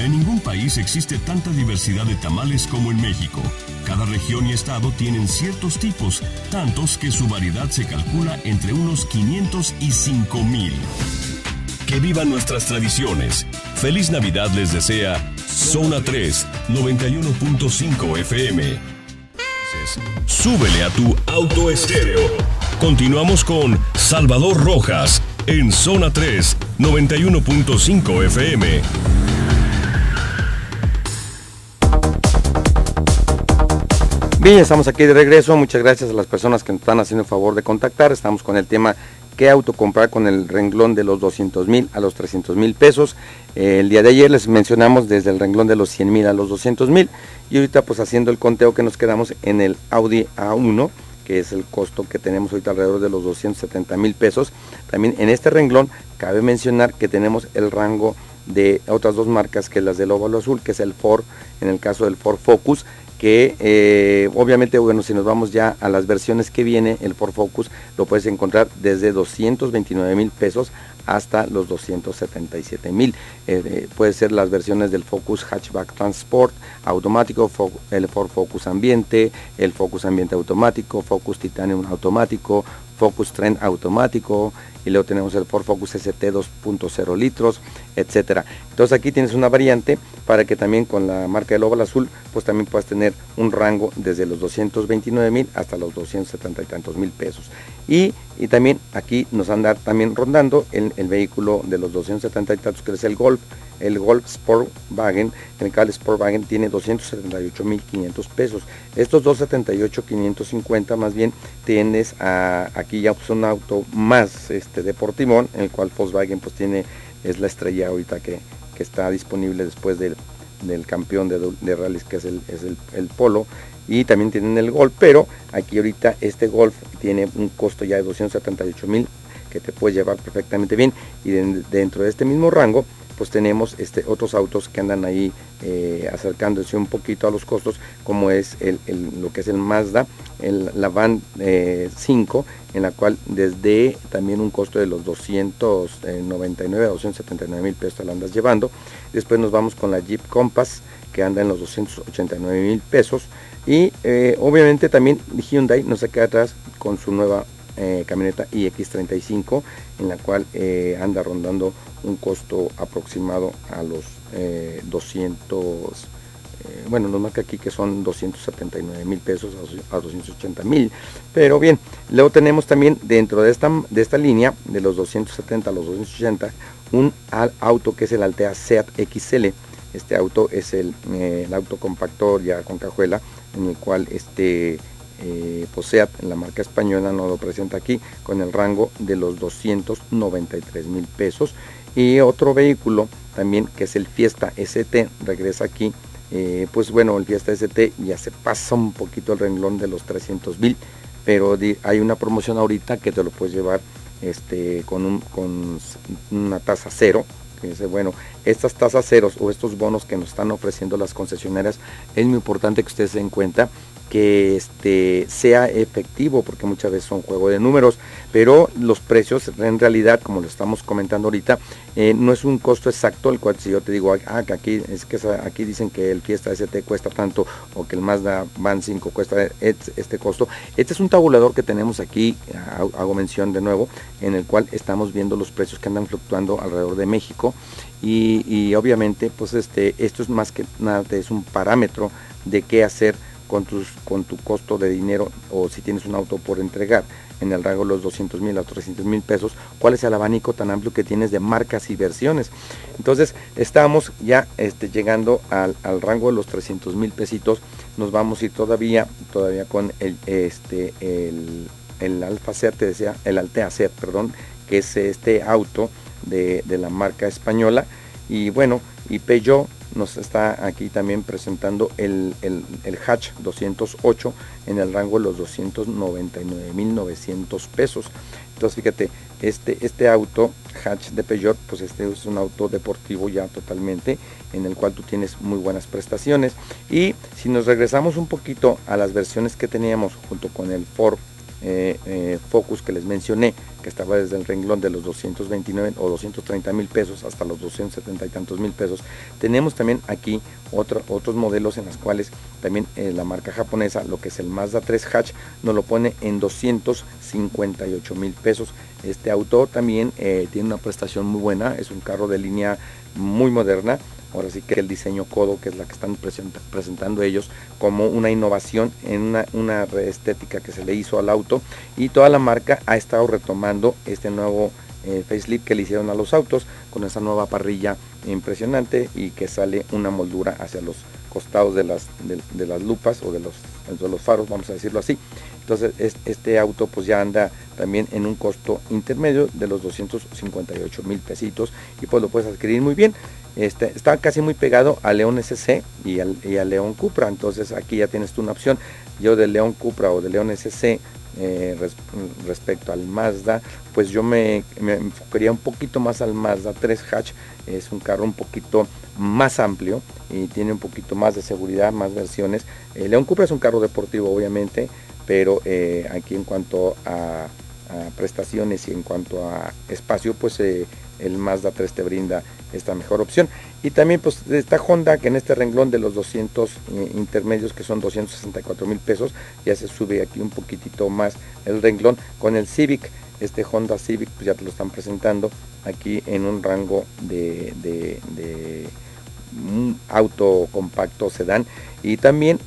En ningún país existe tanta diversidad de tamales como en México. Cada región y estado tienen ciertos tipos, tantos que su variedad se calcula entre unos 500 y 5000. Que vivan nuestras tradiciones. Feliz Navidad les desea Zona 3 91.5 FM. Súbele a tu auto estéreo. Continuamos con Salvador Rojas en Zona 3 91.5 FM. Bien, estamos aquí de regreso. Muchas gracias a las personas que nos están haciendo el favor de contactar. Estamos con el tema qué auto comprar con el renglón de los 200 mil a los 300 mil pesos. Eh, el día de ayer les mencionamos desde el renglón de los 100 mil a los 200 mil y ahorita pues haciendo el conteo que nos quedamos en el Audi A1 que es el costo que tenemos ahorita alrededor de los 270 mil pesos. También en este renglón cabe mencionar que tenemos el rango de otras dos marcas que las del óvalo azul, que es el Ford, en el caso del Ford Focus, que eh, obviamente, bueno, si nos vamos ya a las versiones que viene, el Ford Focus lo puedes encontrar desde 229 mil pesos hasta los 277 mil. Eh, puede ser las versiones del Focus Hatchback Transport automático, el Ford Focus Ambiente, el Focus Ambiente automático, Focus Titanium automático, Focus Trend automático, y luego tenemos el Ford Focus ST 2.0 litros, etcétera. Entonces aquí tienes una variante para que también con la marca del óvalo azul, pues también puedas tener un rango desde los 229 mil hasta los 270 y tantos mil pesos. Y, también aquí nos anda también rondando el, el vehículo de los 270 y tantos que es el Golf el Golf Sportwagen, en el cual Sportwagen tiene 278.500 pesos. Estos 278.550 más bien tienes aquí ya pues un auto más este deportivón, en el cual Volkswagen pues tiene, es la estrella ahorita que, está disponible después del, campeón de, de rallies que es, el, es el, Polo y también tienen el Golf, pero aquí ahorita este Golf tiene un costo ya de 278 mil que te puede llevar perfectamente bien y dentro de este mismo rango pues tenemos este, otros autos que andan ahí eh, acercándose un poquito a los costos, como es el, lo que es el Mazda, el, la Van 5, eh, en la cual desde también un costo de los 299 a 279 mil pesos la andas llevando. Después nos vamos con la Jeep Compass, que anda en los 289 mil pesos. Y eh, obviamente también Hyundai nos queda atrás con su nueva eh, camioneta iX35 en la cual eh, anda rondando un costo aproximado a los 200 eh, bueno nos marca aquí que son 279 mil pesos a, 280 mil. Pero bien luego tenemos también dentro de esta de esta línea de los 270 a los 280 un auto que es el Altea Seat XL este auto es el, el auto compactor ya con cajuela en el cual este eh, la marca española no lo presenta aquí con el rango de los 293 mil pesos. Y otro vehículo también que es el Fiesta ST regresa aquí eh, pues bueno el Fiesta ST ya se pasa un poquito el renglón de los 300 mil pero hay una promoción ahorita que te lo puedes llevar este con, un, con una tasa cero dice, bueno, estas tasas ceros o estos bonos que nos están ofreciendo las concesionarias, es muy importante que ustedes se den cuenta que este, sea efectivo, porque muchas veces son juego de números, pero los precios en realidad, como lo estamos comentando ahorita, eh, no es un costo exacto, el cual si yo te digo, ah, que aquí, es que aquí dicen que el Fiesta ST cuesta tanto, o que el Mazda Van 5 cuesta este costo, este es un tabulador que tenemos aquí, hago mención de nuevo, en el cual estamos viendo los precios que andan fluctuando alrededor de México, y, y obviamente, pues este, esto es más que nada, es un parámetro de qué hacer con, tus, con tu costo de dinero o si tienes un auto por entregar en el rango de los 200 mil a 300 mil pesos, cuál es el abanico tan amplio que tienes de marcas y versiones. Entonces estamos ya este, llegando al, rango de los 300 mil pesitos, nos vamos a ir todavía, todavía con el, este, el, el Alfa Seat, te decía, el Altea Seat, perdón, que es este auto de, de la marca española y bueno, y Peugeot nos está aquí también presentando el, Hatch 208 en el rango de los 299.900 pesos. Entonces fíjate, este, este auto Hatch de Peugeot, pues este es un auto deportivo ya totalmente, en el cual tú tienes muy buenas prestaciones. Y si nos regresamos un poquito a las versiones que teníamos junto con el Ford eh, eh, Focus que les mencioné, que estaba desde el renglón de los 229 o 230 mil pesos hasta los 270 y tantos mil pesos. Tenemos también aquí otros modelos en los cuales también eh, la marca japonesa, lo que es el Mazda 3 Hatch, nos lo pone en 258 mil pesos. Este auto también tiene una prestación muy buena, es un carro de línea muy moderna, ahora sí que el diseño codo, que es la que están presentando ellos, como una innovación en una, una, estética que se le hizo al auto. Y toda la marca ha estado retomando este nuevo eh, facelift que le hicieron a los autos con esa nueva parrilla impresionante y que sale una moldura hacia los costados de las, de, las lupas o de los, de los faros, vamos a decirlo así. Entonces este auto pues ya anda también en un costo intermedio de los 258 mil pesitos y pues lo puedes adquirir muy bien. Este, está casi muy pegado a León SC y al, y León Cupra, entonces aquí ya tienes tú una opción. Yo de León Cupra o de León SC eh, respecto al Mazda, pues yo me, enfocaría un poquito más al Mazda 3 Hatch, es un carro un poquito más amplio y tiene un poquito más de seguridad, más versiones. El eh, León Cupra es un carro deportivo obviamente, pero eh, aquí en cuanto a, prestaciones y en cuanto a espacio, pues eh, el Mazda 3 te brinda esta mejor opción. Y también pues esta Honda que en este renglón de los 200 eh, intermedios que son 264 mil pesos, ya se sube aquí un poquitito más el renglón con el Civic. Este Honda Civic pues ya te lo están presentando aquí en un rango de, de un auto compacto sedán y también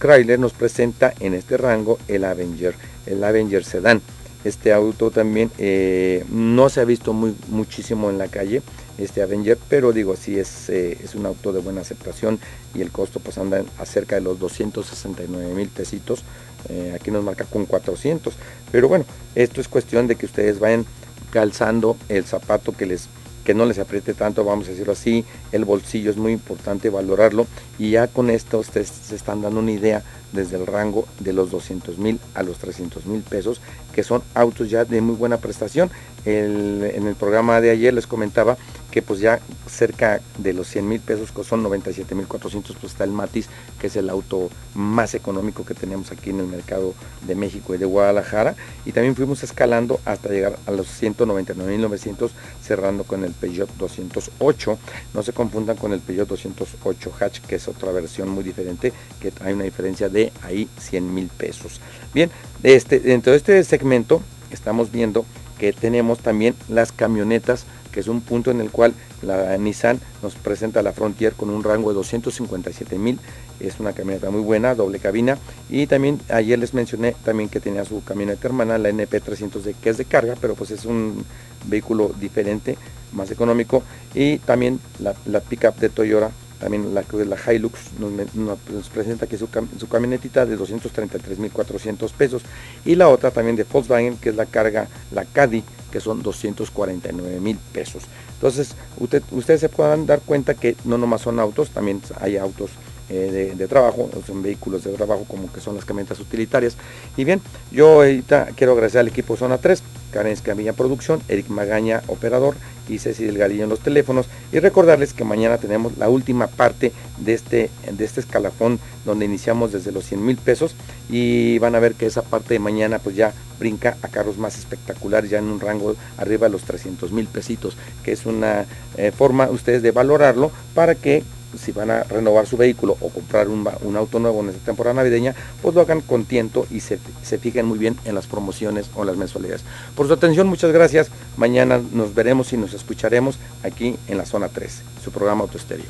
Chrysler nos presenta en este rango el Avenger, el Avenger Sedan. Este auto también eh, no se ha visto muy, muchísimo en la calle, este Avenger, pero digo, sí es, eh, es un auto de buena aceptación y el costo pues anda acerca de los 269 mil pesitos. Eh, aquí nos marca con 400, pero bueno, esto es cuestión de que ustedes vayan calzando el zapato que les que no les apriete tanto, vamos a decirlo así, el bolsillo es muy importante valorarlo y ya con esto ustedes se están dando una idea desde el rango de los 200 mil a los 300 mil pesos, que son autos ya de muy buena prestación. en el programa de ayer les comentaba que pues ya cerca de los 100 mil pesos, que son 97 mil 400, pues está el Matiz, que es el auto más económico que tenemos aquí en el mercado de México y de Guadalajara. Y también fuimos escalando hasta llegar a los 199 mil 900, cerrando con el Peugeot 208. No se confundan con el Peugeot 208 Hatch, que es otra versión muy diferente, que hay una diferencia de ahí 100 mil pesos. Bien, este, dentro de este segmento estamos viendo que tenemos también las camionetas, que es un punto en el cual la Nissan nos presenta la Frontier con un rango de 257 mil. Es una camioneta muy buena, doble cabina. Y también ayer les mencioné también que tenía su camioneta hermana, la NP300, que es de carga, pero pues es un vehículo diferente, más económico. Y también la, la pickup de Toyota también la, la Hilux nos, presenta que su, su camionetita de 233.400 pesos. Y la otra también de Volkswagen, que es la carga, la Caddy, que son 249 mil pesos. Entonces, usted, ustedes se puedan dar cuenta que no nomás son autos, también hay autos eh, de, trabajo, son vehículos de trabajo como que son las camionetas utilitarias. Y bien, yo ahorita quiero agradecer al equipo Zona 3, Karen Escamilla Producción, Eric Magaña Operador y Ceci Delgadillo en los teléfonos. Y recordarles que mañana tenemos la última parte de este, de este escalafón donde iniciamos desde los 100 mil pesos y van a ver que esa parte de mañana pues ya brinca a carros más espectaculares, ya en un rango arriba de los 300 mil pesitos, que es una eh, forma ustedes de valorarlo para que si van a renovar su vehículo o comprar un, auto nuevo en esta temporada navideña, pues lo hagan con tiento y se, se, fijen muy bien en las promociones o las mensualidades. Por su atención, muchas gracias. Mañana nos veremos y nos escucharemos aquí en la zona 3, su programa Autoestéreo.